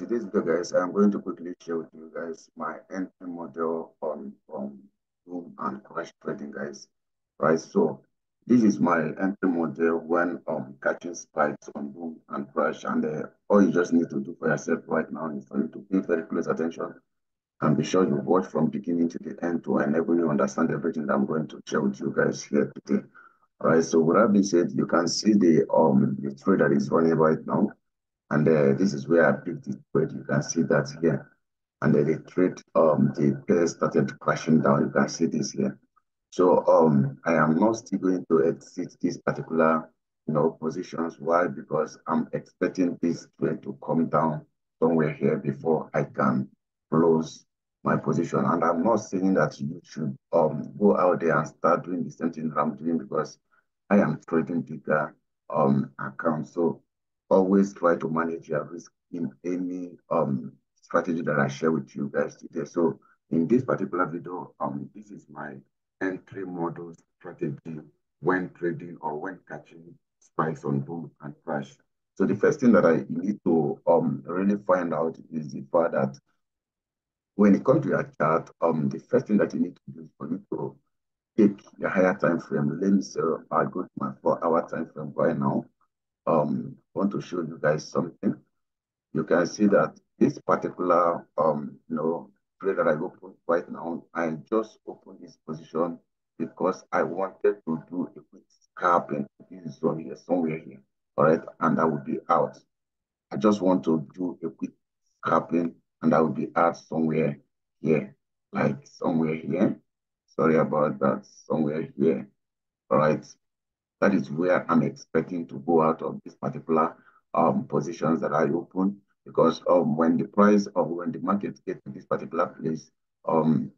today's video, guys, I'm going to quickly share with you guys my entry model on um, boom and crash trading, guys. Right, so this is my entry model when um catching spikes on boom and crash, and uh, all you just need to do for yourself right now is for you to pay very close attention and be sure you watch from beginning to the end to enable you understand everything that I'm going to share with you guys here today. All right, so with that being said, you can see the um the trade that is running right now. And uh, this is where I picked the trade. You can see that here. And the trade, um, the pair started crashing down. You can see this here. So um, I am not still going to exit this particular, you know, positions. Why? Because I'm expecting this trade to come down somewhere here before I can close my position. And I'm not saying that you should um go out there and start doing the same thing that I'm doing because I am trading bigger um accounts. So always try to manage your risk in any um strategy that I share with you guys today. So in this particular video, um, this is my entry model strategy when trading or when catching spikes on boom and crash. So the first thing that I need to um really find out is the fact that when it comes to your chart, um, the first thing that you need to do is for you to take your higher time frame. Let me say I'll go to my four hour time frame right now um, want to show you guys something. You can see that this particular, um, you know, trade that I opened right now, I just opened this position because I wanted to do a quick scalping this zone here, somewhere here, all right, and I will be out. I just want to do a quick scalping and I will be out somewhere here, like somewhere here. Sorry about that, somewhere here, all right. That is where I'm expecting to go out of this particular um, positions that I open because um, when the price of when the market gets to this particular place, um,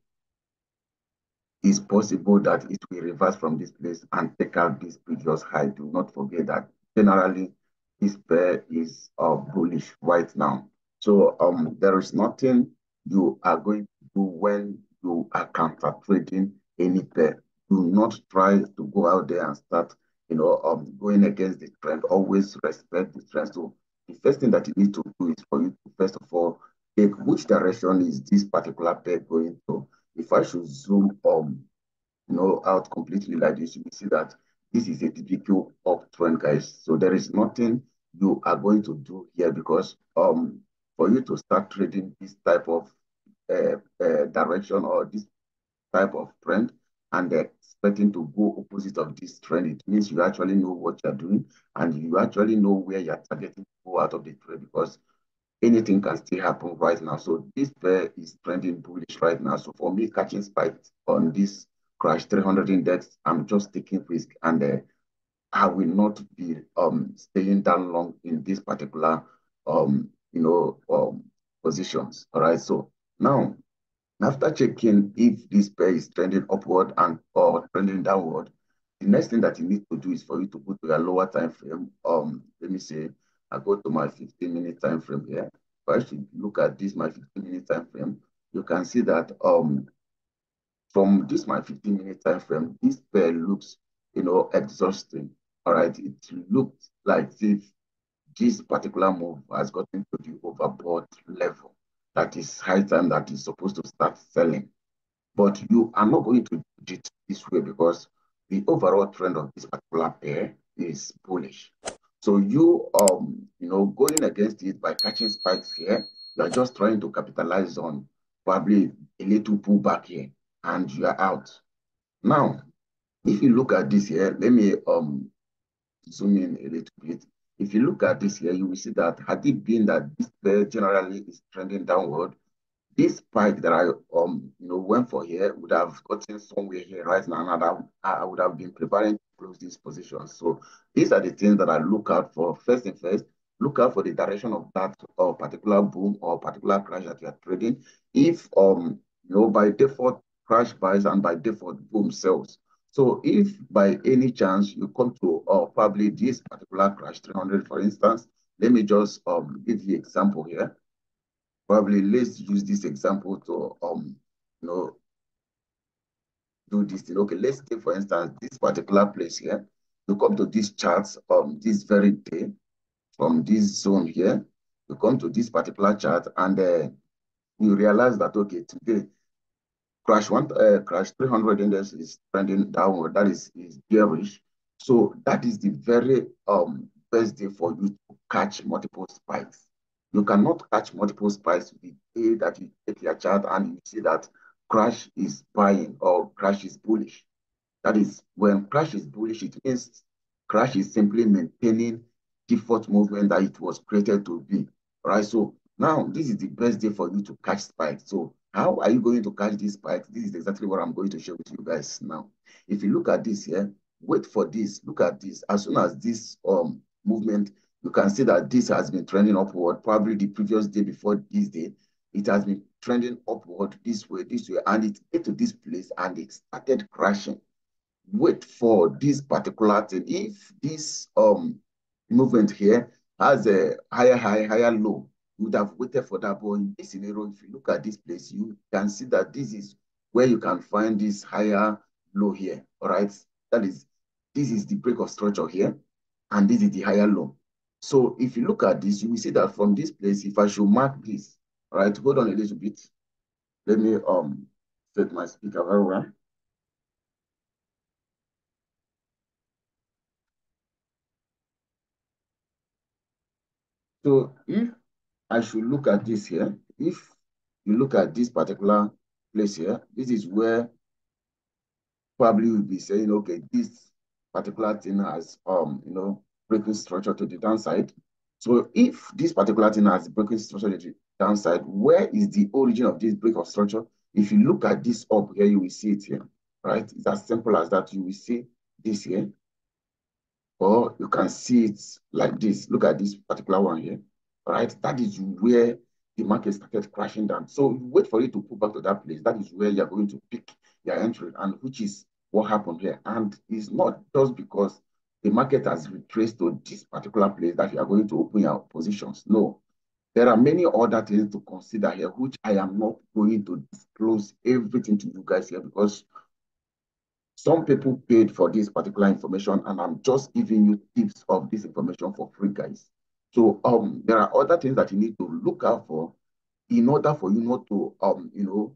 it's possible that it will reverse from this place and take out this previous high. Do not forget that generally this pair is uh, bullish right now. So um, there is nothing you are going to do when you are counter trading any pair. Do not try to go out there and start you know, um, going against the trend, always respect the trend. So the first thing that you need to do is for you to, first of all, take which direction is this particular pair going to. If I should zoom um, you know, out completely like this, you will see that this is a typical uptrend, guys. So there is nothing you are going to do here because um, for you to start trading this type of uh, uh, direction or this type of trend, and expecting to go opposite of this trend, it means you actually know what you're doing and you actually know where you're targeting to go out of the trade because anything can still happen right now. So this pair is trending bullish right now. So for me, catching spikes on this crash 300 index, I'm just taking risk and uh, I will not be um staying down long in this particular um you know um positions. All right. So now after checking if this pair is trending upward and or trending downward, the next thing that you need to do is for you to go to your lower time frame. Um, let me say I go to my 15 minute time frame here. I look at this my 15 minute time frame, you can see that um from this my 15 minute time frame, this pair looks you know exhausting. All right, it looks like if this particular move has gotten to the overbought level that is high time that is supposed to start selling. But you are not going to do it this way because the overall trend of this particular pair is bullish. So you um you know going against it by catching spikes here, you are just trying to capitalize on probably a little pullback here and you are out. Now, if you look at this here, let me um zoom in a little bit. If you look at this here, you will see that had it been that this pair generally is trending downward, this spike that I um you know went for here would have gotten somewhere here right now, and I, I would have been preparing to close this position. So these are the things that I look out for. First and first, look out for the direction of that uh, particular boom or particular crash that you are trading. If um you know by default crash buys and by default boom sells. So if by any chance you come to uh, probably this particular crash 300, for instance, let me just um, give you example here. Probably let's use this example to um, you know do this thing. Okay, let's take for instance this particular place here. You come to this chart um this very day from this zone here. you come to this particular chart and uh, you realize that, okay, today, crash one, uh, crash 300 index is trending downward. That is, is bearish. So that is the very um, best day for you to catch multiple spikes. You cannot catch multiple spikes the day that you take your chart and you see that crash is buying or crash is bullish. That is, when crash is bullish, it means crash is simply maintaining default movement that it was created to be. Right. So now this is the best day for you to catch spikes. So how are you going to catch this spikes? This is exactly what I'm going to share with you guys now. If you look at this here, wait for this. Look at this. As soon as this um movement, you can see that this has been trending upward. Probably the previous day before this day, it has been trending upward this way, this way, and it get to this place and it started crashing. Wait for this particular thing. If this um movement here has a higher high, higher low, would have waited for that. But in this scenario, if you look at this place, you can see that this is where you can find this higher low here. All right. That is, this is the break of structure here, and this is the higher low. So if you look at this, you will see that from this place, if I should mark this, all right, hold on a little bit. Let me um set my speaker very well. So if I should look at this here, if you look at this particular place here, this is where probably will be saying, okay, this particular thing has, um, you know, breaking structure to the downside. So if this particular thing has breaking structure to the downside, where is the origin of this break of structure? If you look at this up here, you will see it here, right? It's as simple as that. You will see this here, or you can see it like this. Look at this particular one here, right? That is where the market started crashing down. So wait for it to pull back to that place. That is where you're going to pick your entry, and which is what happened here. And it's not just because the market has retraced to this particular place that you are going to open your positions. No, there are many other things to consider here, which I am not going to disclose everything to you guys here because some people paid for this particular information and I'm just giving you tips of this information for free, guys. So um, there are other things that you need to look out for in order for you not to um, you know,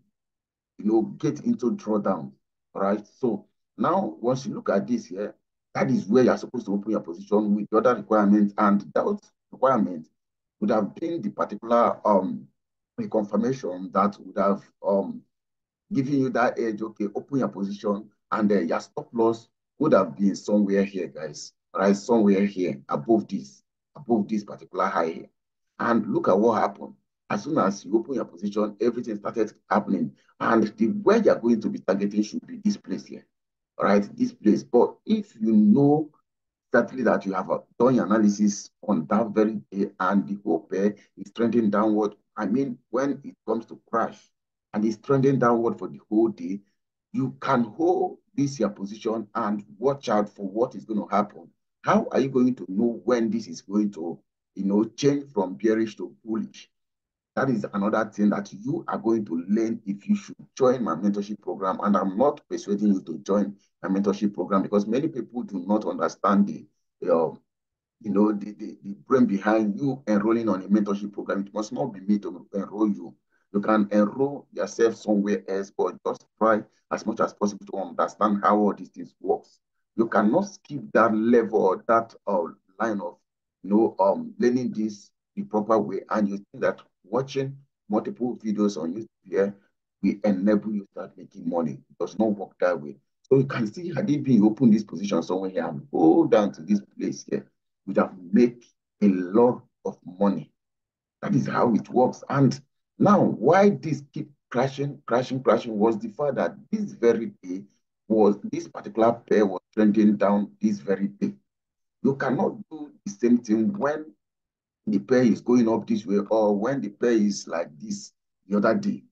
you know, get into drawdown. Right. So now once you look at this here, that is where you're supposed to open your position with the other requirements, and that requirement would have been the particular um confirmation that would have um given you that edge. Okay, open your position, and uh, your stop loss would have been somewhere here, guys. Right, somewhere here above this, above this particular high here. And look at what happened. As soon as you open your position, everything started happening. And the where you're going to be targeting should be this place here right, this place. But if you know certainly that you have uh, done your analysis on that very day and the whole pair is trending downward, I mean, when it comes to crash and it's trending downward for the whole day, you can hold this your position and watch out for what is going to happen. How are you going to know when this is going to, you know, change from bearish to bullish? That is another thing that you are going to learn if you should join my mentorship program. And I'm not persuading you to join my mentorship program because many people do not understand the, uh, you know, the, the, the brain behind you enrolling on a mentorship program. It must not be me to enroll you. You can enroll yourself somewhere else, but just try as much as possible to understand how all these things works. You cannot skip that level that uh, line of, you know, um, learning this the proper way, and you think that watching multiple videos on YouTube here will enable you start making money. It does not work that way. So you can see, had it been open this position somewhere here and go down to this place here, would have made a lot of money. That is how it works. And now, why this keep crashing, crashing, crashing was the fact that this very day was this particular pair was trending down this very day. You cannot do the same thing when the pair is going up this way or when the pair is like this the other day,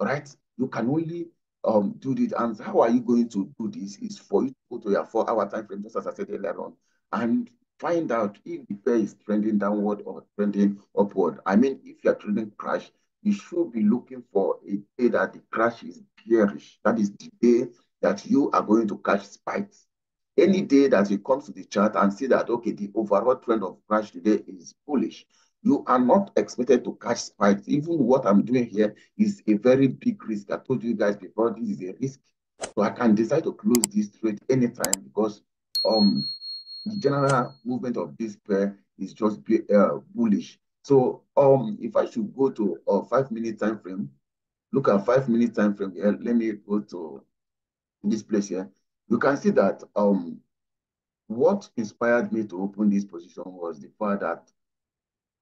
right? You can only um, do this. And how are you going to do this? Is for you to go to your four hour time frame, just as I said earlier on, and find out if the pair is trending downward or trending upward. I mean, if you're trading crash, you should be looking for a day that the crash is bearish. That is the day that you are going to catch spikes. Any day that you come to the chart and see that, okay, the overall trend of crash today is bullish, You are not expected to catch spikes. Even what I'm doing here is a very big risk. I told you guys before, this is a risk. So I can decide to close this trade anytime because um the general movement of this pair is just uh, bullish. So um if I should go to a five minute time frame, look at five minute time frame here. Let me go to this place here. You can see that um what inspired me to open this position was the fact that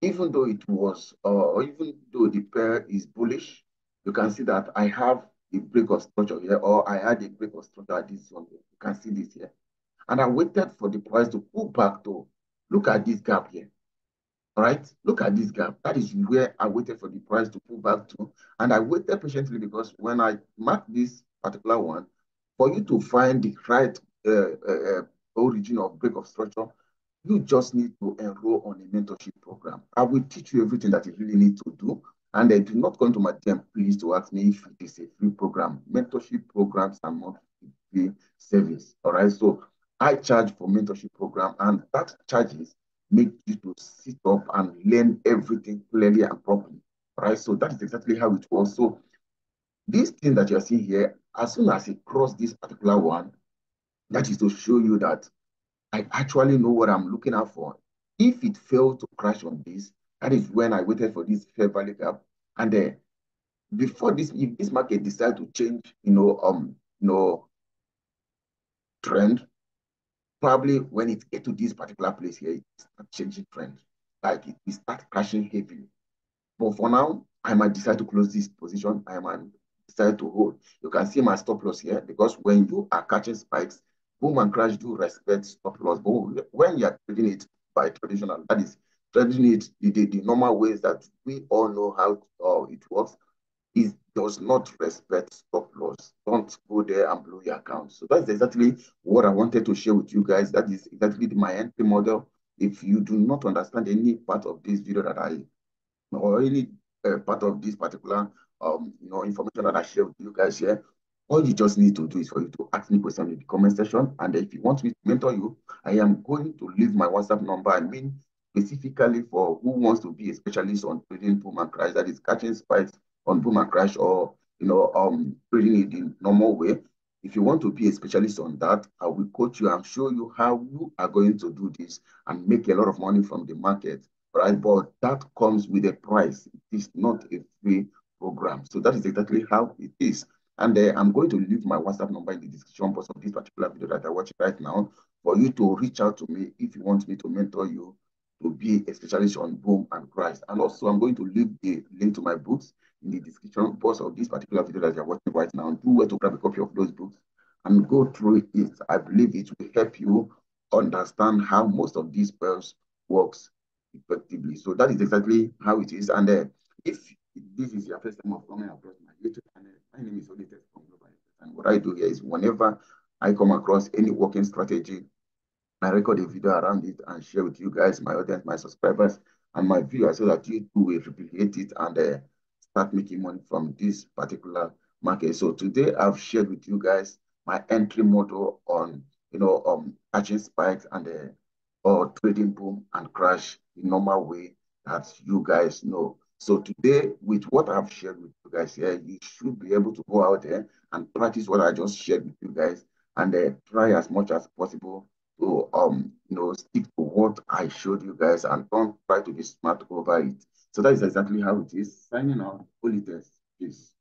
even though it was, uh, or even though the pair is bullish, you can see that I have a break of structure here, or I had a break of structure at this one. You can see this here. And I waited for the price to pull back to look at this gap here. All right, look at this gap. That is where I waited for the price to pull back to. And I waited patiently because when I marked this particular one, for you to find the right uh, uh, uh origin of break of structure, you just need to enroll on a mentorship program. I will teach you everything that you really need to do. And I do not go into my DM, please, to ask me if it is a free program. Mentorship programs are not free service. All right. So I charge for mentorship program, and that charges make you to sit up and learn everything clearly and properly. All right. So that is exactly how it was. So this thing that you're seeing here, as soon as it cross this particular one, that is to show you that I actually know what I'm looking out for. If it failed to crash on this, that is when I waited for this fair value gap. And then before this, if this market decide to change, you know, um, you know, trend, probably when it get to this particular place here, it start changing trend. Like it, it start crashing heavily. But for now, I might decide to close this position. I might decide to hold. You can see my stop loss here because when you are catching spikes, boom and crash do respect stop loss. But when you are trading it by traditional, that is trading it the, the, the normal ways that we all know how uh, it works, it does not respect stop loss. Don't go there and blow your account. So that's exactly what I wanted to share with you guys. That is exactly my entry model. If you do not understand any part of this video that I or any uh, part of this particular um you know information that I share with you guys here, all you just need to do is for you to ask me questions in the comment section. And if you want me to mentor you, I am going to leave my WhatsApp number. I mean, specifically for who wants to be a specialist on trading boom and crash, that is catching spikes on boom and crash or, you know, um, trading it in normal way. If you want to be a specialist on that, I will coach you and show you how you are going to do this and make a lot of money from the market, right? But that comes with a price. It is not a free program. So that is exactly how it is. And uh, I'm going to leave my WhatsApp number in the description box of this particular video that I watch right now for you to reach out to me if you want me to mentor you to be a specialist on boom and crash. And also, I'm going to leave the link to my books in the description box of this particular video that you're watching right now. Do where to grab a copy of those books and go through it. I believe it will help you understand how most of these spells works effectively. So that is exactly how it is. And uh, if this is your first time of coming across my YouTube channel, my name is Olitex from Global And what I do here is whenever I come across any working strategy, I record a video around it and share with you guys, my audience, my subscribers, and my viewers so that you too will replicate it and uh, start making money from this particular market. So today I've shared with you guys my entry model on, you know, um, catching spikes and uh, or trading boom and crash the normal way that you guys know. So today, with what I've shared with you guys here, you should be able to go out there and practice what I just shared with you guys and uh, try as much as possible to um you know stick to what I showed you guys and don't try to be smart over it. So that is exactly how it is. Signing out, Olitex. Peace.